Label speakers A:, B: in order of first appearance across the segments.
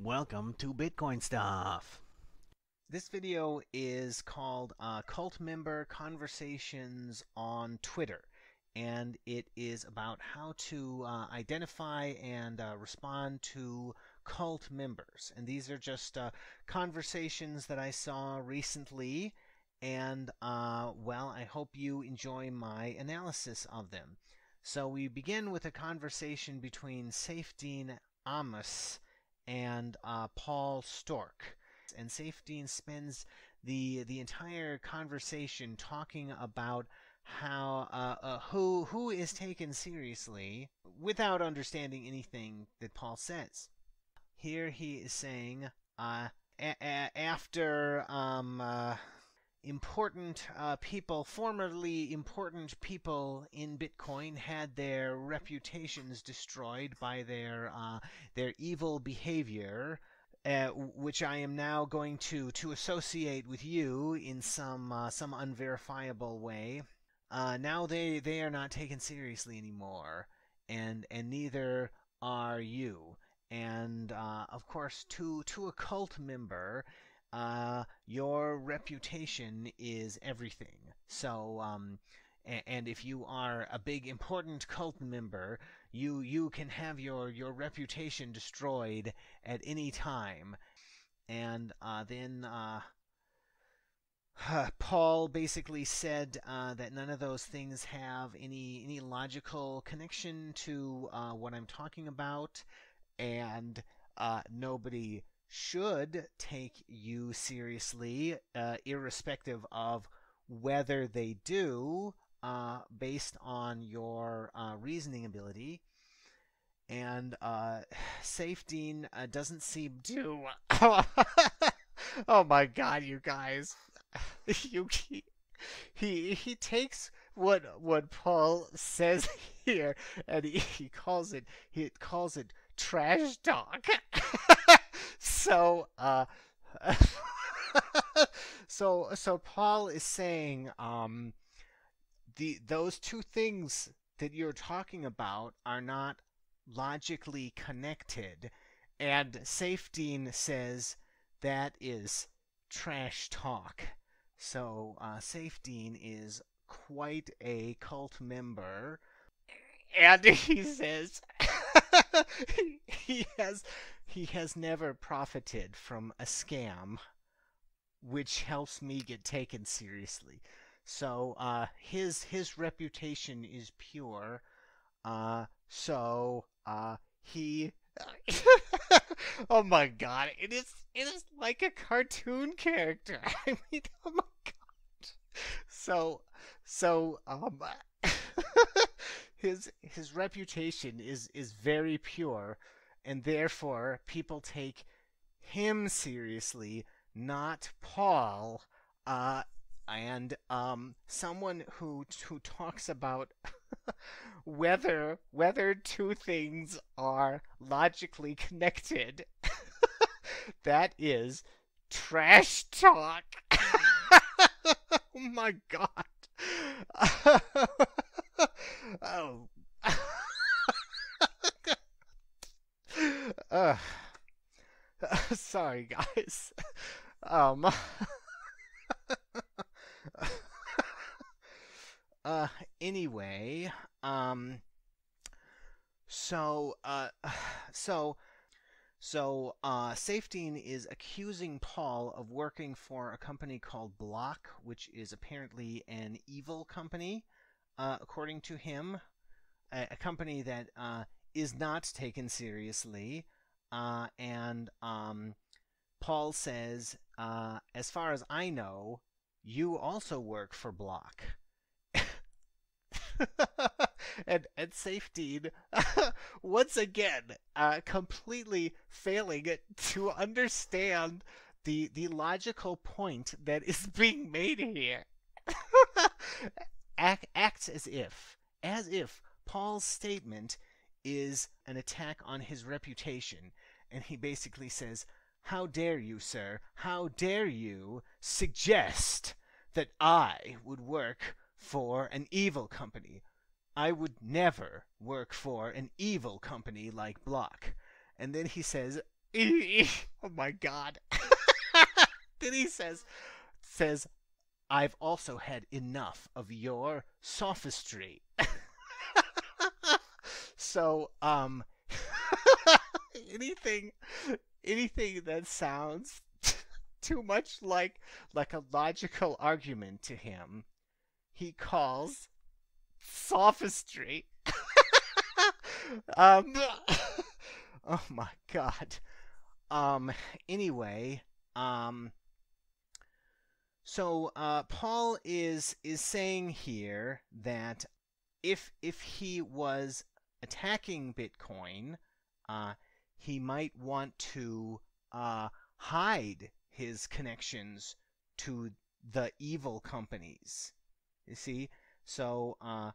A: Welcome to Bitcoin Stuff. This video is called uh, Cult Member Conversations on Twitter, and it is about how to uh, identify and uh, respond to cult members. And these are just uh, conversations that I saw recently, and uh, well, I hope you enjoy my analysis of them. So we begin with a conversation between Saifedean Ammous and uh, Paul Sztorc. And Saifedean spends the the entire conversation talking about how uh, uh, who who is taken seriously without understanding anything that Paul says. Here he is saying uh, a- a- after um, uh, important uh, people, formerly important people in Bitcoin, had their reputations destroyed by their uh, their evil behavior, uh, which I am now going to to associate with you in some uh, some unverifiable way. Uh, now they they are not taken seriously anymore, and and neither are you. And uh, of course, to to a cult member, uh, your reputation is everything. So, um, and, if you are a big important cult member, you you can have your your reputation destroyed at any time. And uh, then uh, Paul basically said uh, that none of those things have any any logical connection to uh, what I'm talking about, and uh, nobody should take you seriously, uh, irrespective of whether they do, uh, based on your uh, reasoning ability. And uh, Saifedean uh, doesn't seem to. oh my god, you guys! you he, he he takes what what Paul says here, and he, he calls it he calls it trash talk. So uh so so Paul is saying um the those two things that you're talking about are not logically connected and Saifedean says that is trash talk. So uh, Saifedean is quite a cult member and he says he has he has never profited from a scam which helps me get taken seriously. So uh, his his reputation is pure. Uh, so uh, he oh my god it is it is like a cartoon character. I mean oh my god. So so um his his reputation is is very pure and therefore people take him seriously not paul uh and um someone who who talks about whether whether two things are logically connected that is trash talk oh my god oh. sorry, guys. Um. uh. Anyway. Um. So. Uh. So. So, uh, Saifedean is accusing Paul of working for a company called Block, which is apparently an evil company uh, according to him, a, a company that uh, is not taken seriously. Uh, and um, Paul says, uh, as far as I know, you also work for Block. and and Saifedean once again uh, completely failing to understand the the logical point that is being made here act, acts as if, as if Paul's statement is an attack on his reputation. And he basically says, How dare you, sir, how dare you suggest that I would work for an evil company? I would never work for an evil company like Block. And then he says, oh my god. then he says says I've also had enough of your sophistry. so um anything anything that sounds too much like like a logical argument to him he calls sophistry. Um oh my god. Um anyway um so uh, Paul is is saying here that if if he was attacking Bitcoin, uh, he might want to uh, hide his connections to the evil companies. You see, so uh,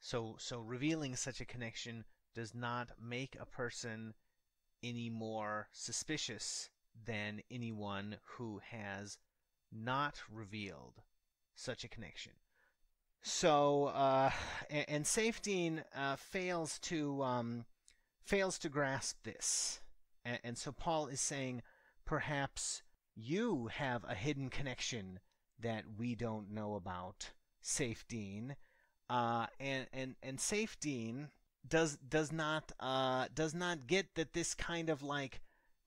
A: so so revealing such a connection does not make a person any more suspicious than anyone who has not revealed such a connection. So, uh, and, and Saifedean uh, fails to um, fails to grasp this, and, and so Paul is saying, perhaps you have a hidden connection that we don't know about, Saifedean, uh, and and and Saifedean does does not uh, does not get that this kind of like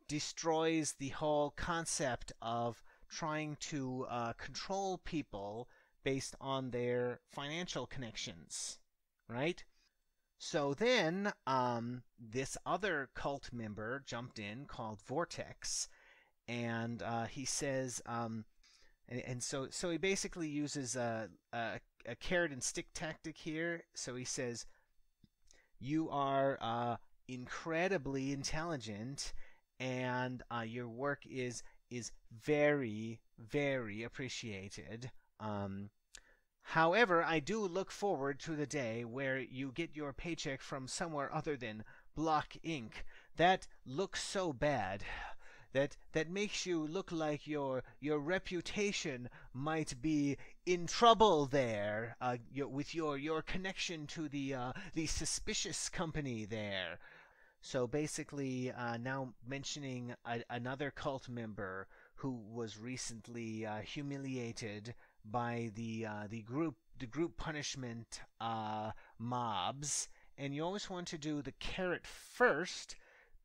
A: destroys the whole concept of trying to uh, control people based on their financial connections, right? So then um, this other cult member jumped in called Vortex, and uh, he says, um, and, and, so so he basically uses a, a, a, carrot and stick tactic here. So he says, you are uh, incredibly intelligent, and uh, your work is is very, very appreciated. Um, however, I do look forward to the day where you get your paycheck from somewhere other than Block Inc. That looks so bad. That that makes you look like your your reputation might be in trouble there uh, with your your connection to the uh, the suspicious company there. So basically, uh, now mentioning a, another cult member who was recently uh, humiliated by the uh, the group the group punishment uh, mobs, and you always want to do the carrot first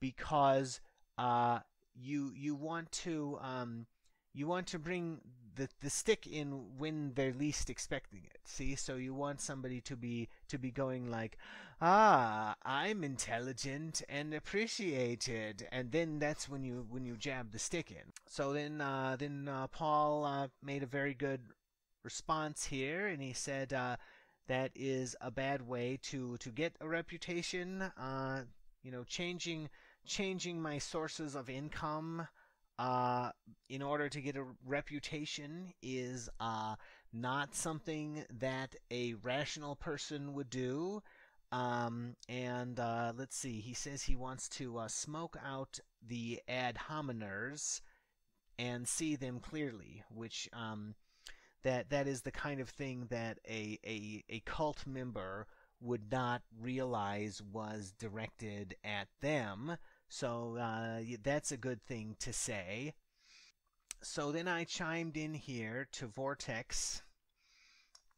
A: because uh, you you want to um, you want to bring the, the stick in when they're least expecting it. See, so you want somebody to be to be going like, ah, I'm intelligent and appreciated, and then that's when you when you jab the stick in. So then uh, then uh, Paul uh, made a very good response here, and he said uh, that is a bad way to to get a reputation. Uh, you know, changing changing my sources of income uh, in order to get a reputation is uh, not something that a rational person would do. Um, and uh, let's see, he says he wants to uh, smoke out the ad hominers and see them clearly, which um, that that is the kind of thing that a, a, a cult member would not realize was directed at them. So uh, that's a good thing to say. So then I chimed in here to Vortex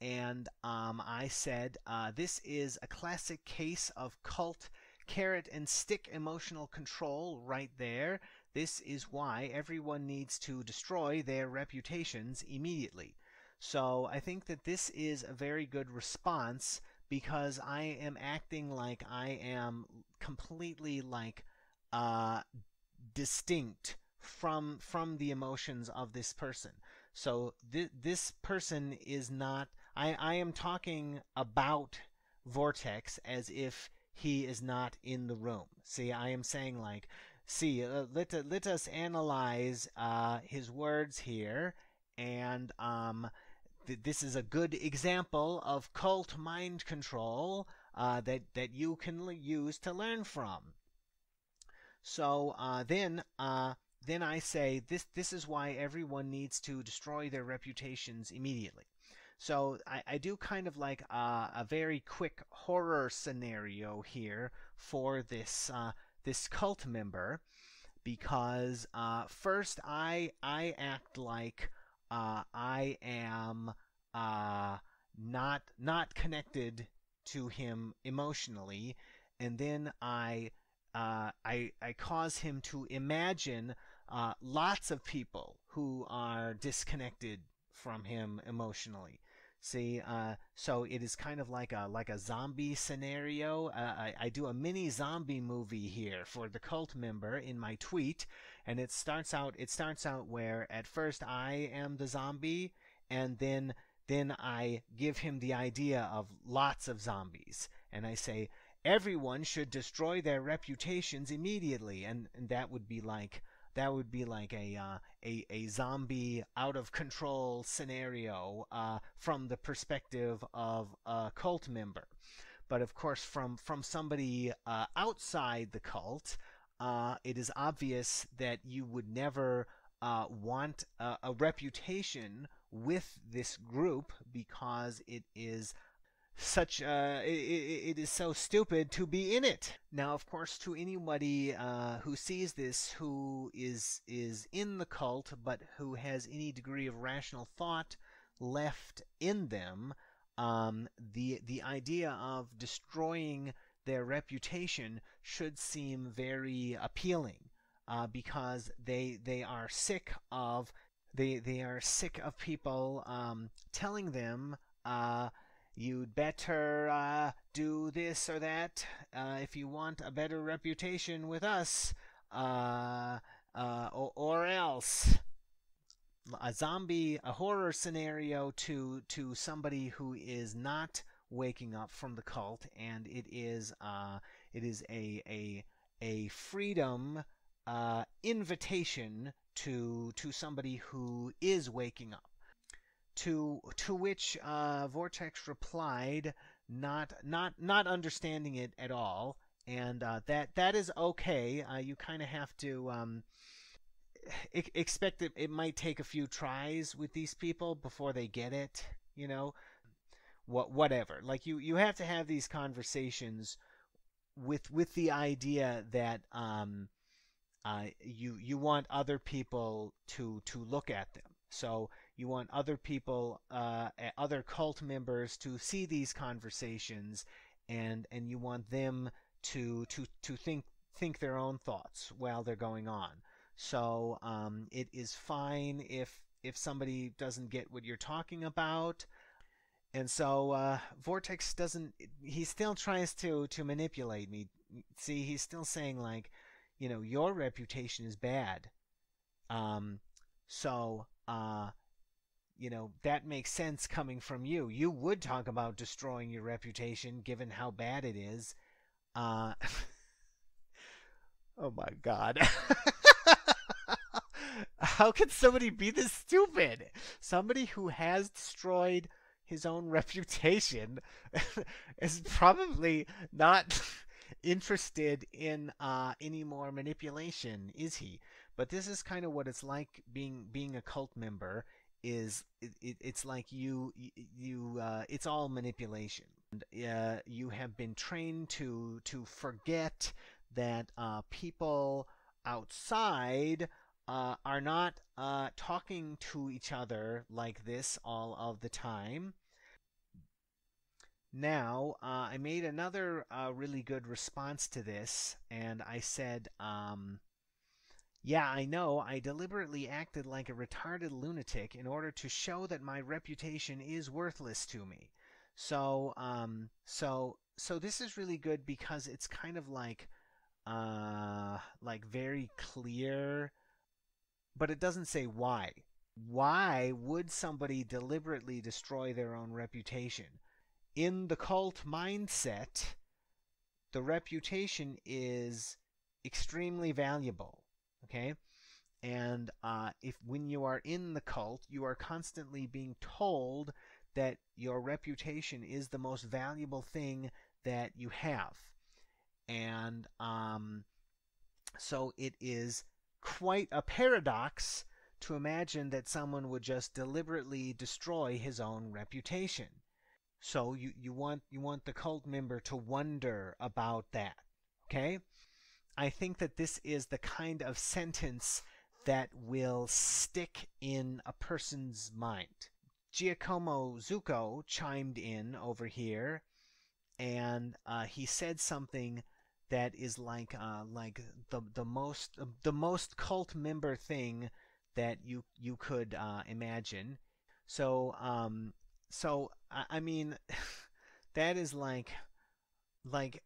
A: and um, I said uh, this is a classic case of cult carrot and stick emotional control right there. This is why everyone needs to destroy their reputations immediately. So I think that this is a very good response because I am acting like I am completely like uh, distinct from from the emotions of this person. So th- this person is not. I I am talking about Vortex as if he is not in the room. See, I am saying like, see, uh, let let us analyze uh, his words here, and um, this is a good example of cult mind control uh, that that you can use to learn from. So uh, then, uh, then I say this. This is why everyone needs to destroy their reputations immediately. So I, I do kind of like a, a, very quick horror scenario here for this uh, this cult member, because uh, first I I act like uh, I am uh, not not connected to him emotionally, and then I uh, I I cause him to imagine uh, lots of people who are disconnected from him emotionally. See, uh, so it is kind of like a like a zombie scenario. Uh, I, I do a mini zombie movie here for the cult member in my tweet, and it starts out it starts out where at first I am the zombie, and then then I give him the idea of lots of zombies, and I say everyone should destroy their reputations immediately, and, and that would be like that would be like a uh, a, a zombie out of control scenario uh, from the perspective of a cult member. But of course, from from somebody uh, outside the cult, uh, it is obvious that you would never uh, want a, a reputation with this group because it is such uh, it, it is so stupid to be in it. Now, of course, to anybody uh, who sees this, who is is in the cult, but who has any degree of rational thought left in them, um, the the idea of destroying their reputation should seem very appealing, uh, because they they are sick of they they are sick of people um, telling them. Uh, You'd better uh, do this or that uh, if you want a better reputation with us, uh, uh, or, or, else. A zombie, a horror scenario to to somebody who is not waking up from the cult, and it is uh, it is a a a freedom uh, invitation to to somebody who is waking up. To to which uh, Vortex replied, not not not understanding it at all, and uh, that that is okay. Uh, you kind of have to um, expect that it might take a few tries with these people before they get it. You know, what whatever. Like you you have to have these conversations with with the idea that um, uh, you you want other people to to look at them. So you want other people, uh, other cult members to see these conversations, and and you want them to to to think think their own thoughts while they're going on. So um, it is fine if if somebody doesn't get what you're talking about. And so uh, Vortex doesn't. He still tries to to manipulate me. See, he's still saying like, you know, your reputation is bad. Um, so uh, you know, that makes sense coming from you. You would talk about destroying your reputation given how bad it is. Uh, oh my god. how can somebody be this stupid? Somebody who has destroyed his own reputation is probably not interested in uh, any more manipulation, is he? But this is kind of what it's like being being a cult member is it, it, it's like you you uh, it's all manipulation. And, uh, you have been trained to to forget that uh, people outside uh, are not uh, talking to each other like this all of the time. Now, uh, I made another really good response to this, and I said, um, yeah, I know. I deliberately acted like a retarded lunatic in order to show that my reputation is worthless to me. So, um, so, so this is really good because it's kind of like, uh, like very clear, but it doesn't say why. Why would somebody deliberately destroy their own reputation? In the cult mindset, the reputation is extremely valuable Okay? And uh, if when you are in the cult, you are constantly being told that your reputation is the most valuable thing that you have. And um, so it is quite a paradox to imagine that someone would just deliberately destroy his own reputation. So you, you want you want the cult member to wonder about that. Okay? I think that this is the kind of sentence that will stick in a person's mind. Giacomo Zucco chimed in over here, and uh, he said something that is like uh, like the the most the most cult member thing that you you could uh, imagine. So um so I, I mean that is like like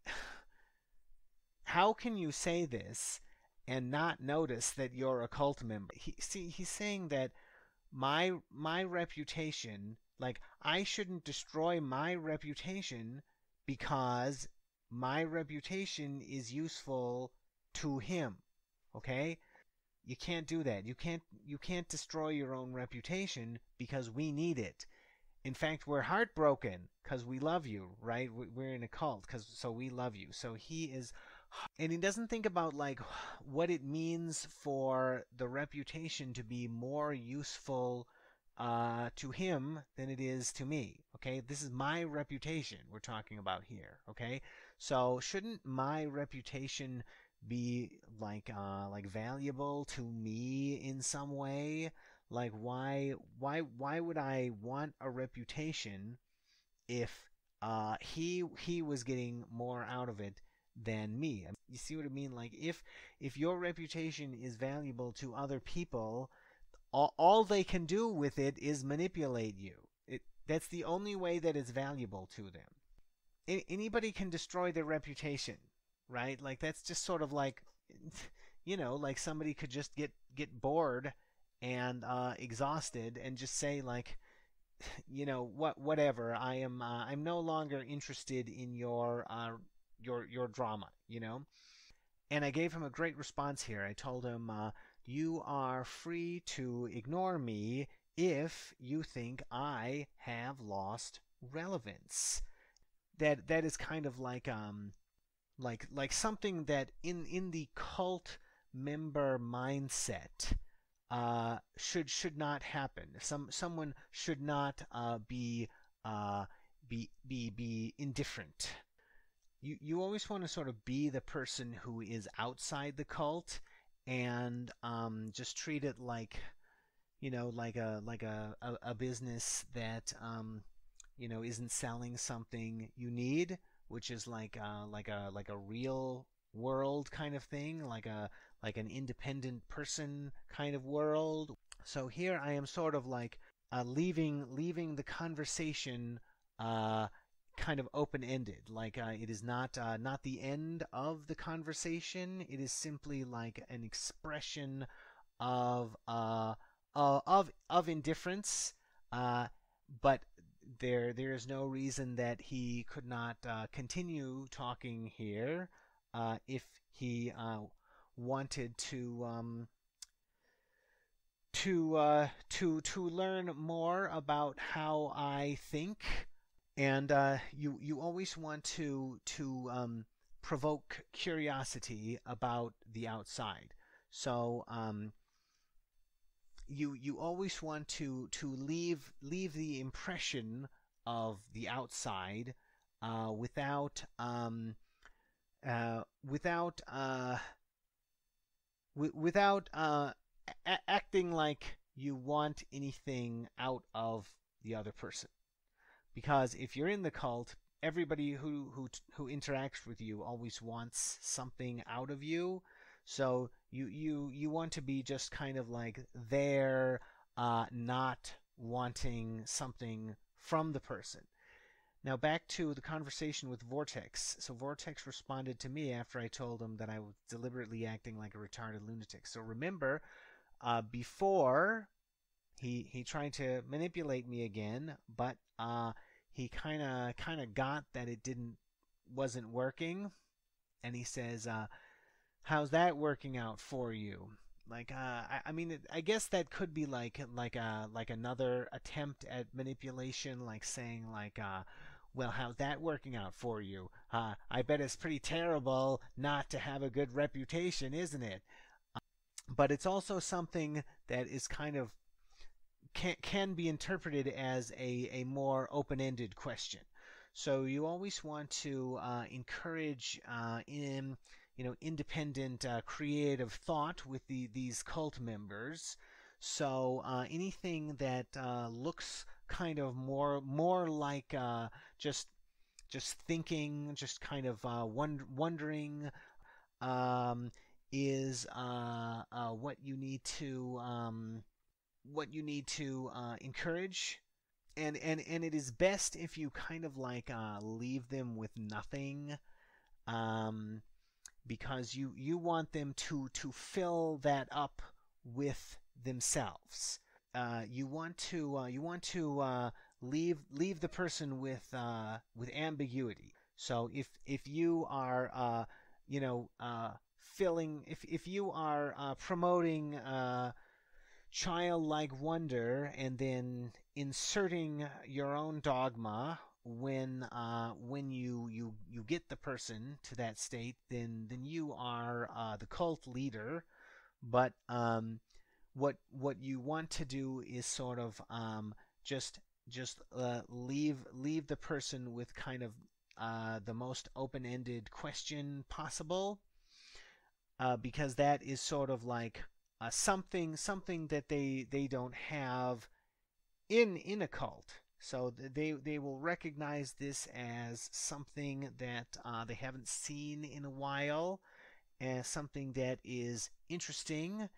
A: how can you say this and not notice that you're a cult member? He, see, he's saying that my my reputation, like I shouldn't destroy my reputation because my reputation is useful to him. Okay? You can't do that. You can't you can't destroy your own reputation because we need it. In fact, we're heartbroken because we love you, right? We're in a cult because so we love you. So he is and he doesn't think about like what it means for the reputation to be more useful uh, to him than it is to me. Okay, this is my reputation we're talking about here. Okay, so shouldn't my reputation be like uh, like valuable to me in some way? Like why why why would I want a reputation if uh, he he was getting more out of it than me. You see what I mean? Like if if your reputation is valuable to other people, all, all they can do with it is manipulate you. It that's the only way that it's valuable to them. I, anybody can destroy their reputation, right? Like that's just sort of like you know, like somebody could just get get bored and uh, exhausted and just say like you know what whatever i am uh, i'm no longer interested in your uh, your your drama, you know. And I gave him a great response here. I told him, uh, "You are free to ignore me if you think I have lost relevance." That that is kind of like um like like something that in in the cult member mindset uh, should should not happen. Some someone should not uh, be uh, be be be indifferent you you always want to sort of be the person who is outside the cult and um, just treat it like you know like a like a, a, a business that um, you know isn't selling something you need which is like uh, like a like a real world kind of thing like a like an independent person kind of world. So here I am sort of like uh, leaving leaving the conversation uh, kind of open-ended. Like uh, it is not uh, not the end of the conversation. It is simply like an expression of uh, of of indifference. Uh, but there there is no reason that he could not uh, continue talking here uh, if he wanted to. Um, to to to learn more about how I think and uh, you you always want to to um, provoke curiosity about the outside. So um, you you always want to to leave leave the impression of the outside uh, without um, uh, without uh, without uh, acting like you want anything out of the other person because if you're in the cult everybody who who who interacts with you always wants something out of you so you you you want to be just kind of like there uh, not wanting something from the person now back to the conversation with Vortex. So Vortex responded to me after I told him that I was deliberately acting like a retarded lunatic. So remember, uh, before he he tried to manipulate me again, but uh, he kind of kind of got that it didn't wasn't working, and he says, uh, "How's that working out for you?" Like, uh, I, I mean, I guess that could be like like a uh, like another attempt at manipulation, like saying like, uh, "Well, how's that working out for you?" Uh, I bet it's pretty terrible not to have a good reputation, isn't it? but it's also something that is kind of can, can be interpreted as a, a more open-ended question. So you always want to uh, encourage uh, in you know independent uh, creative thought with the these cult members. So uh, anything that uh, looks kind of more more like uh, just just thinking, just kind of wonder, wondering, um, is what you need to um, what you need to uh, encourage. And, and and it is best if you kind of like uh, leave them with nothing, um, because you you want them to to fill that up with themselves. Uh, you want to uh, you want to uh, leave leave the person with uh, with ambiguity. So if if you are uh, you know filling if if you are promoting childlike wonder and then inserting your own dogma when uh, when you, you you get the person to that state, then then you are uh, the cult leader. But um, what what you want to do is sort of um, just just uh, leave leave the person with kind of uh, the most open-ended question possible, uh, because that is sort of like uh, something something that they they don't have in in a cult. So they they will recognize this as something that uh, they haven't seen in a while, as something that is interesting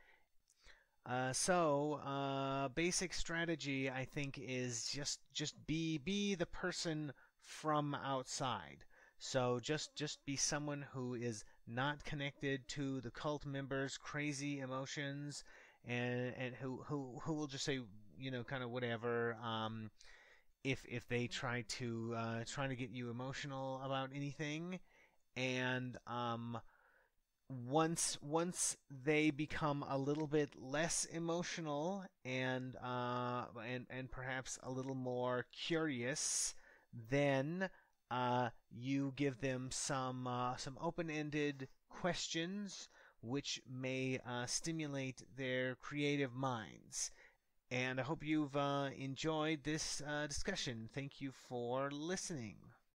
A: uh, so uh, basic strategy I think is just just be be the person from outside. So just just be someone who is not connected to the cult members' crazy emotions and and who who who will just say you know kind of whatever um, if if they try to uh, try to get you emotional about anything. And um, once once they become a little bit less emotional and uh, and and perhaps a little more curious, then uh, you give them some uh, some open-ended questions which may uh, stimulate their creative minds. And I hope you've uh, enjoyed this uh, discussion. Thank you for listening.